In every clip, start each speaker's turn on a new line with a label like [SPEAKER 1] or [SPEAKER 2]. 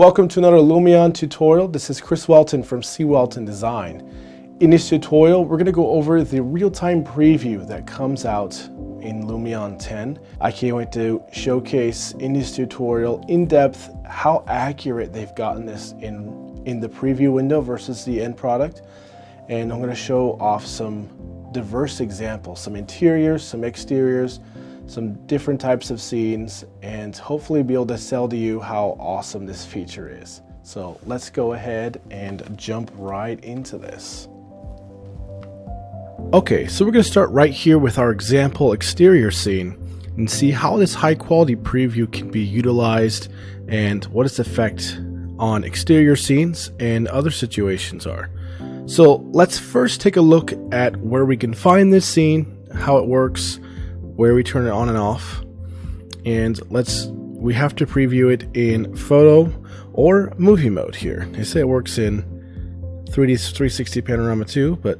[SPEAKER 1] Welcome to another Lumion tutorial. This is Chris Welton from C. Welton Design. In this tutorial, we're going to go over the real-time preview that comes out in Lumion 10. I can't wait to showcase in this tutorial in depth how accurate they've gotten this in, in the preview window versus the end product. And I'm going to show off some diverse examples, some interiors, some exteriors, some different types of scenes, and hopefully be able to sell to you how awesome this feature is. So let's go ahead and jump right into this. Okay, so we're going to start right here with our example exterior scene and see how this high quality preview can be utilized and what its effect on exterior scenes and other situations are. So let's first take a look at where we can find this scene, how it works, where we turn it on and off. And let's we have to preview it in photo or movie mode here. They say it works in 3D 360 panorama too, but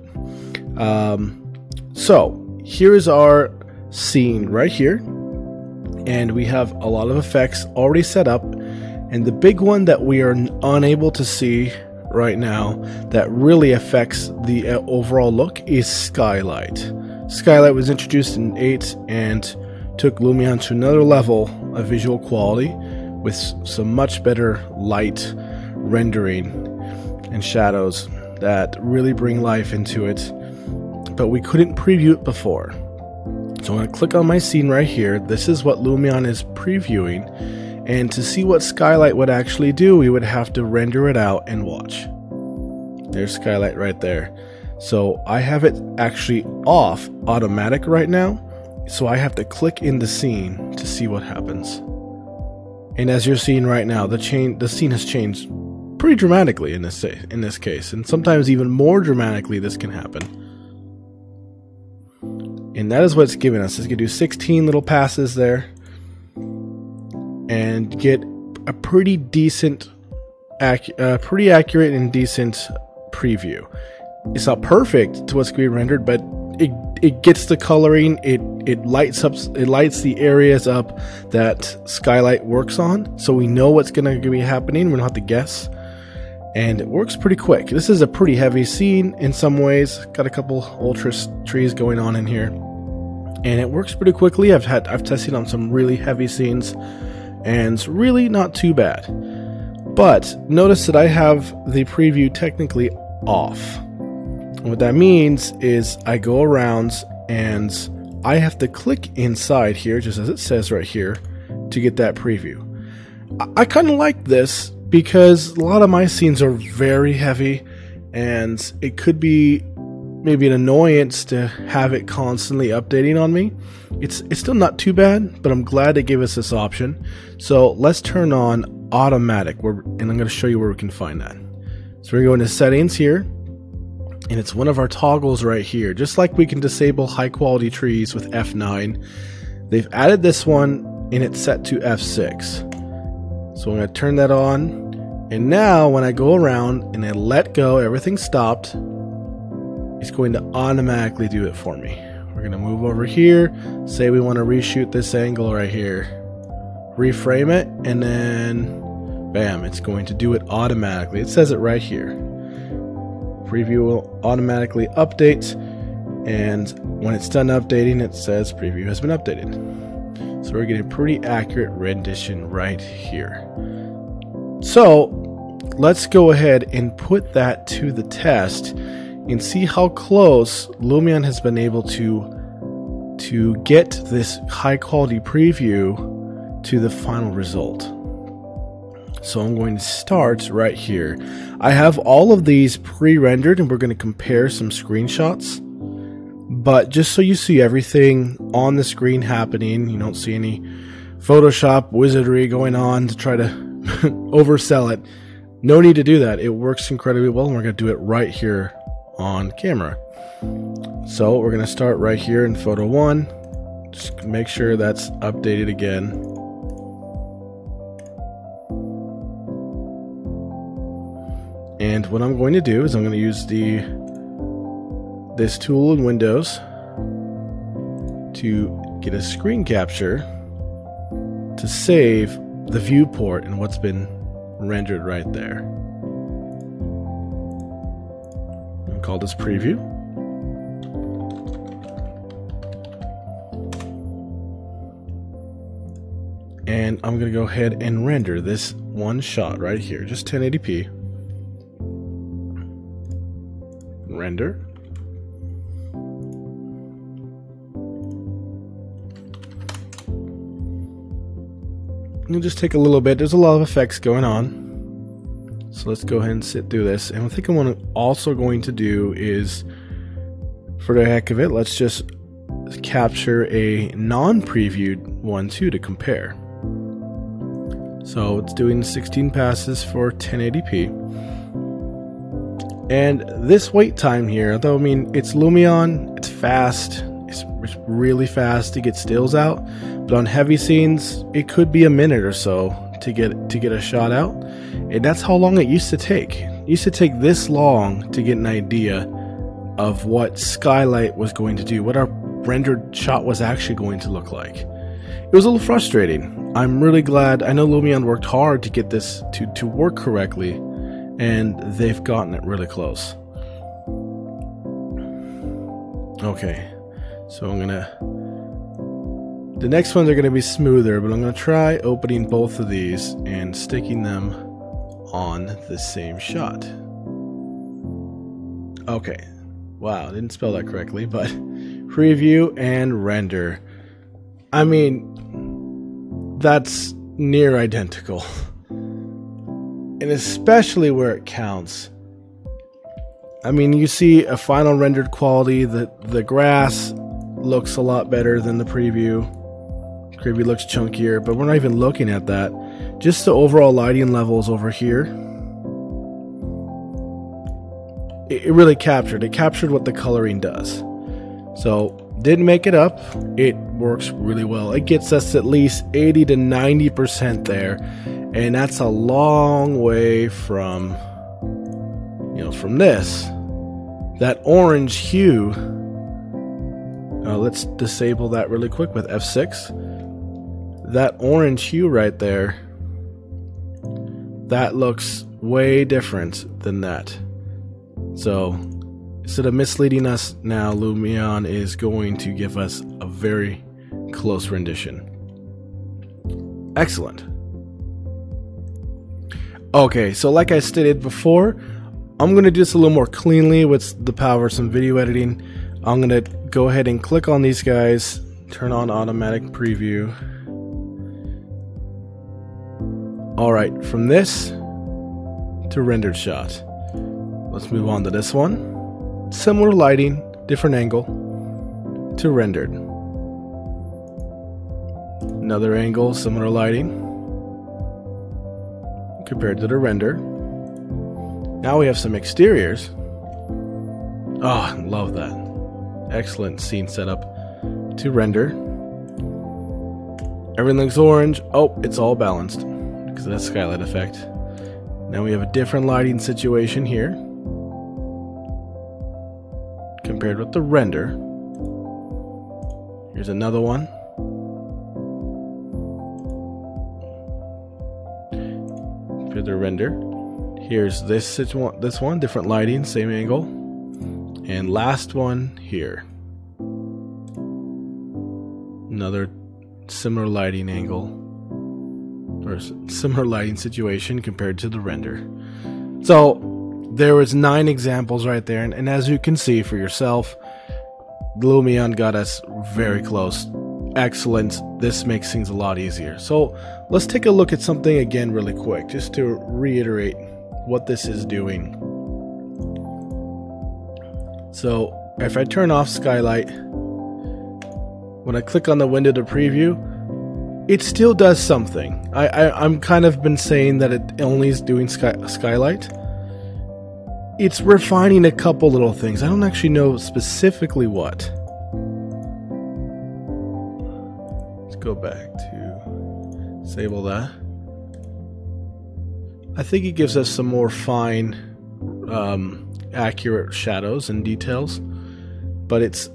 [SPEAKER 1] um, so here is our scene right here, and we have a lot of effects already set up. And the big one that we are unable to see right now that really affects the uh, overall look is Skylight. Skylight was introduced in 8 and took Lumion to another level of visual quality with some much better light rendering and shadows that really bring life into it. But we couldn't preview it before. So I'm going to click on my scene right here. This is what Lumion is previewing. And to see what Skylight would actually do, we would have to render it out and watch. There's Skylight right there. So I have it actually off automatic right now. So I have to click in the scene to see what happens. And as you're seeing right now, the chain the scene has changed pretty dramatically in this in this case, and sometimes even more dramatically this can happen. And that is what it's giving us. It's gonna do 16 little passes there and get a pretty decent, ac- uh, pretty accurate and decent preview it's not perfect to what's being rendered, but it it gets the coloring. It it lights up. It lights the areas up that Skylight works on, so we know what's going to be happening. We don't have to guess, and it works pretty quick. This is a pretty heavy scene in some ways. Got a couple ultra trees going on in here, and it works pretty quickly. I've had I've tested on some really heavy scenes, and it's really not too bad. But notice that I have the preview technically off. What that means is I go around and I have to click inside here, just as it says right here, to get that preview. I, I kind of like this because a lot of my scenes are very heavy and it could be maybe an annoyance to have it constantly updating on me. It's it's still not too bad, but I'm glad they gave us this option. So let's turn on automatic, where, and I'm going to show you where we can find that. So we're going to settings here, and it's one of our toggles right here. Just like we can disable high quality trees with F9, they've added this one and it's set to F6. So I'm going to turn that on. And now when I go around and I let go, everything stopped. It's going to automatically do it for me. We're going to move over here, say we want to reshoot this angle right here, reframe it, and then bam, it's going to do it automatically. It says it right here preview will automatically update. And when it's done updating it says preview has been updated. So we're getting a pretty accurate rendition right here. So let's go ahead and put that to the test and see how close Lumion has been able to to get this high quality preview to the final result. So I'm going to start right here. I have all of these pre-rendered and we're going to compare some screenshots. But just so you see everything on the screen happening, you don't see any Photoshop wizardry going on to try to oversell it. No need to do that. It works incredibly well and we're going to do it right here on camera. So we're going to start right here in photo 1. Just make sure that's updated again. And what I'm going to do is I'm going to use the this tool in Windows to get a screen capture to save the viewport and what's been rendered right there. Call this preview. And I'm going to go ahead and render this one shot right here, just 1080p. Render. It'll just take a little bit. There's a lot of effects going on. So let's go ahead and sit through this. And I think I'm also going to do is, for the heck of it, let's just capture a non-previewed one too to compare. So it's doing 16 passes for 1080p. And this wait time here, though I mean it's Lumion, it's fast, it's, it's really fast to get stills out, but on heavy scenes it could be a minute or so to get to get a shot out. And that's how long it used to take. It used to take this long to get an idea of what Skylight was going to do, what our rendered shot was actually going to look like. It was a little frustrating. I'm really glad. I know Lumion worked hard to get this to, to work correctly, and they've gotten it really close. Okay, so I'm gonna. The next ones are gonna be smoother, but I'm gonna try opening both of these and sticking them on the same shot. Okay, wow, didn't spell that correctly, but preview and render. I mean, that's near identical. And especially where it counts. I mean, you see a final rendered quality that the grass looks a lot better than the preview. Preview looks chunkier, but we're not even looking at that. Just the overall lighting levels over here. It really captured. It captured what the coloring does. So didn't make it up. It works really well. It gets us at least 80 to 90% there. And that's a long way from, you know, from this. That orange hue. Uh, let's disable that really quick with F6. That orange hue right there. That looks way different than that. So Instead of misleading us now, Lumion is going to give us a very close rendition. Excellent. Okay, so like I stated before, I'm going to do this a little more cleanly with the power of some video editing. I'm going to go ahead and click on these guys, turn on automatic preview. Alright, from this to rendered shot. Let's move on to this one similar lighting, different angle, to rendered. Another angle, similar lighting, compared to the render. Now we have some exteriors. Oh, love that. Excellent scene setup to render. Everything looks orange. Oh, it's all balanced because of that skylight effect. Now we have a different lighting situation here compared with the render. Here's another one. The render. Here's this this one, different lighting, same angle. And last one here. Another similar lighting angle or similar lighting situation compared to the render. So there was nine examples right there, and, and as you can see for yourself, Lumion got us very close. Excellent. This makes things a lot easier. So let's take a look at something again really quick, just to reiterate what this is doing. So if I turn off Skylight, when I click on the window to preview, it still does something. I, I am kind of been saying that it only is doing sky, Skylight it's refining a couple little things. I don't actually know specifically what. Go back to disable that. I think it gives us some more fine, um, accurate shadows and details. But it's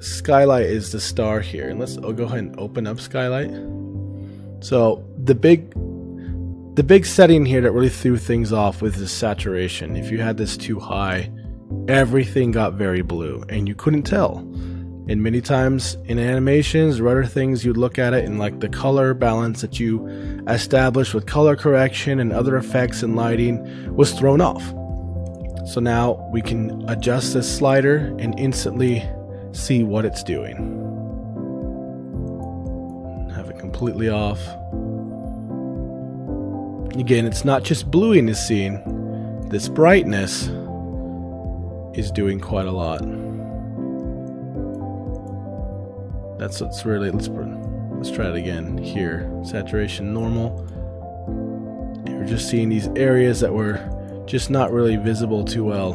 [SPEAKER 1] Skylight is the star here. And let's I'll go ahead and open up Skylight. So the big the big setting here that really threw things off with the saturation. If you had this too high, everything got very blue and you couldn't tell. And many times in animations or other things, you'd look at it and like the color balance that you established with color correction and other effects and lighting was thrown off. So now we can adjust this slider and instantly see what it's doing. Have it completely off. Again, it's not just bluing is scene. This brightness is doing quite a lot. That's what's really let's let's try it again here. Saturation normal. We're just seeing these areas that were just not really visible too well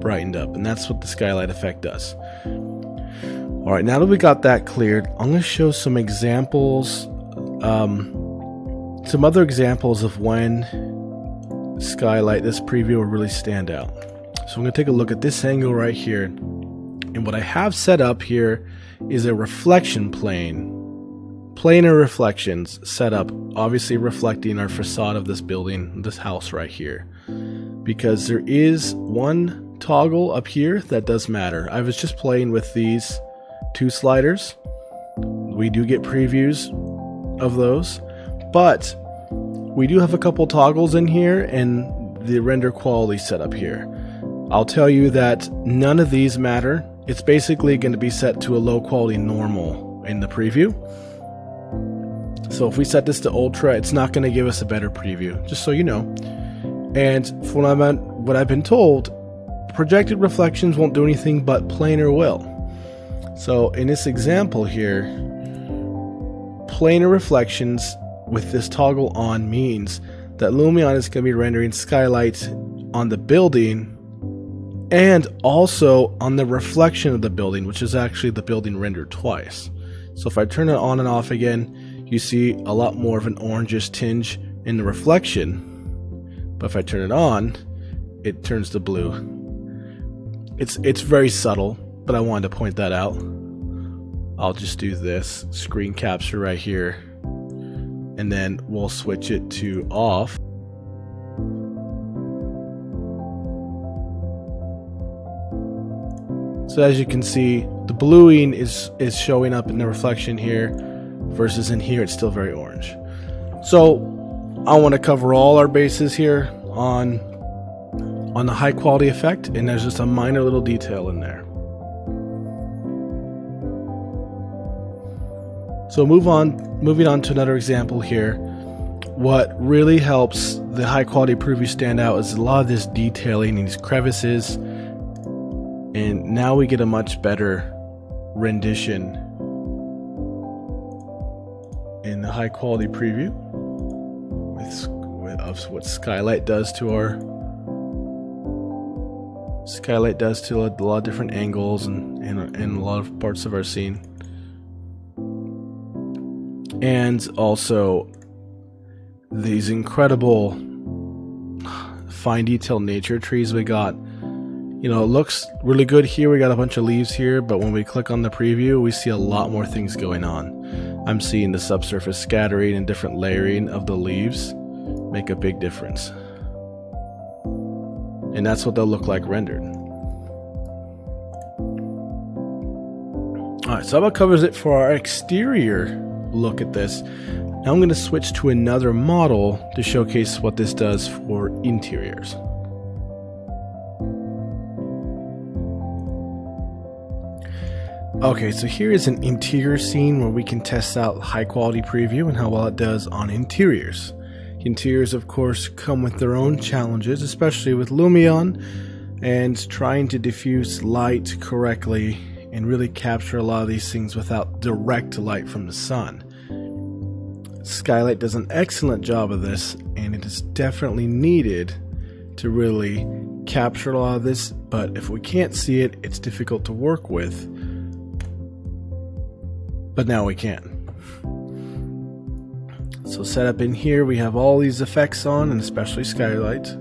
[SPEAKER 1] brightened up, and that's what the skylight effect does. All right, now that we got that cleared, I'm going to show some examples, um, some other examples of when skylight, this preview will really stand out. So I'm going to take a look at this angle right here. And what I have set up here is a reflection plane. Planar reflections set up, obviously reflecting our facade of this building, this house right here. Because there is one toggle up here that does matter. I was just playing with these two sliders. We do get previews of those, but we do have a couple toggles in here and the render quality set up here. I'll tell you that none of these matter it's basically going to be set to a low quality normal in the preview. So if we set this to ultra, it's not going to give us a better preview, just so you know. And from what, I've been told, projected reflections won't do anything but planar will. So in this example here, planar reflections with this toggle on means that Lumion is going to be rendering skylights on the building and also on the reflection of the building, which is actually the building rendered twice. So if I turn it on and off again, you see a lot more of an orangish tinge in the reflection. But if I turn it on, it turns to blue. It's it's very subtle, but I wanted to point that out. I'll just do this screen capture right here. And then we'll switch it to off. So as you can see, the bluing is, is showing up in the reflection here versus in here it's still very orange. So I want to cover all our bases here on on the high quality effect and there's just a minor little detail in there. So move on moving on to another example here. What really helps the high quality preview stand out is a lot of this detailing, in these crevices, and now we get a much better rendition in the high quality preview with, with of what Skylight does to our Skylight does to a lot of different angles and, and, and a lot of parts of our scene. And also these incredible fine detail nature trees we got you know, it looks really good here. We got a bunch of leaves here, but when we click on the preview, we see a lot more things going on. I'm seeing the subsurface scattering and different layering of the leaves make a big difference. And that's what they'll look like rendered. Alright, so that covers it for our exterior look at this. Now I'm going to switch to another model to showcase what this does for interiors. Okay, so here is an interior scene where we can test out high quality preview and how well it does on interiors. Interiors, of course, come with their own challenges, especially with Lumion and trying to diffuse light correctly and really capture a lot of these things without direct light from the sun. Skylight does an excellent job of this, and it is definitely needed to really capture a lot of this, but if we can't see it, it's difficult to work with but now we can. So set up in here, we have all these effects on, and especially skylight.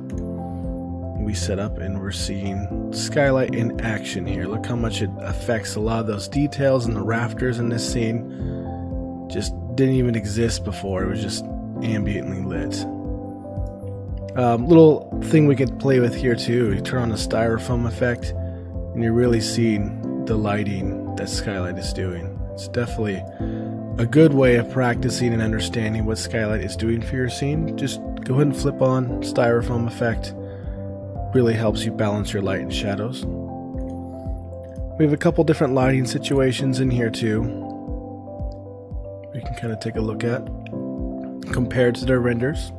[SPEAKER 1] We set up and we're seeing skylight in action here. Look how much it affects a lot of those details and the rafters in this scene. Just didn't even exist before. It was just ambiently lit. Um, little thing we could play with here too. You turn on the styrofoam effect, and you're really seeing the lighting that Skylight is doing. It's definitely a good way of practicing and understanding what Skylight is doing for your scene. Just go ahead and flip on styrofoam effect. Really helps you balance your light and shadows. We have a couple different lighting situations in here too. We can kind of take a look at compared to their renders.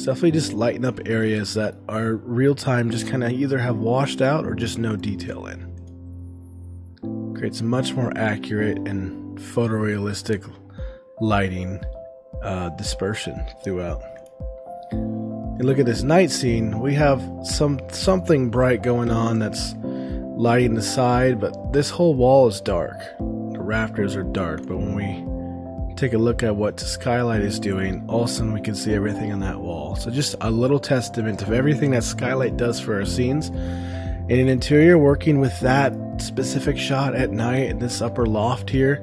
[SPEAKER 1] Definitely just lighten up areas that are real time, just kind of either have washed out or just no detail in. Creates much more accurate and photorealistic lighting uh, dispersion throughout. And look at this night scene. We have some something bright going on that's lighting the side, but this whole wall is dark. The rafters are dark, but when take a look at what Skylight is doing, all of a sudden we can see everything on that wall. So just a little testament of everything that Skylight does for our scenes. In an interior, working with that specific shot at night in this upper loft here,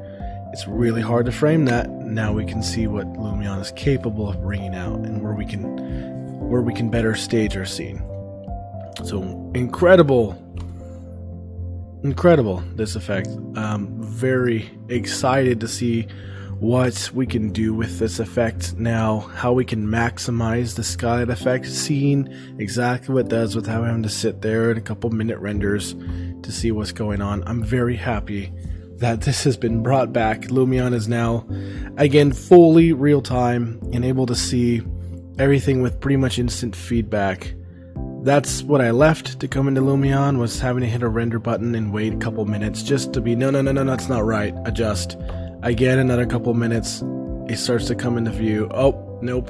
[SPEAKER 1] it's really hard to frame that. Now we can see what Lumion is capable of bringing out and where we can where we can better stage our scene. So incredible incredible this effect. Um, very excited to see what we can do with this effect now, how we can maximize the skylight effect, seeing exactly what does without having to sit there in a couple minute renders to see what's going on. I'm very happy that this has been brought back. Lumion is now, again, fully real time and able to see everything with pretty much instant feedback. That's what I left to come into Lumion was having to hit a render button and wait a couple minutes just to be no no no no that's not right. Adjust. Again, another couple minutes, it starts to come into view. Oh, nope.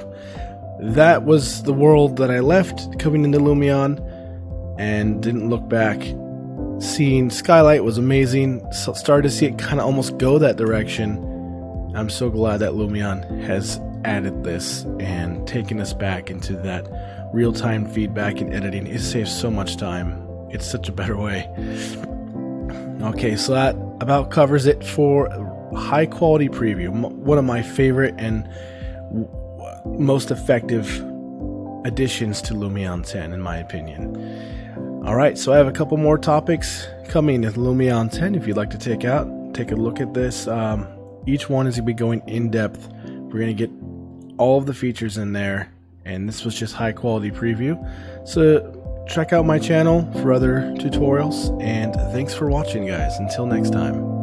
[SPEAKER 1] That was the world that I left coming into Lumion and didn't look back. Seeing Skylight was amazing. So started to see it kind of almost go that direction. I'm so glad that Lumion has added this and taken us back into that real time feedback and editing. It saves so much time. It's such a better way. Okay, so that about covers it for high quality preview. One of my favorite and most effective additions to Lumion 10, in my opinion. All right, so I have a couple more topics coming with Lumion 10. If you'd like to take out, take a look at this. Um, each one is going to be going in depth. We're going to get all of the features in there, and this was just high quality preview. So check out my channel for other tutorials, and thanks for watching, guys. Until next time.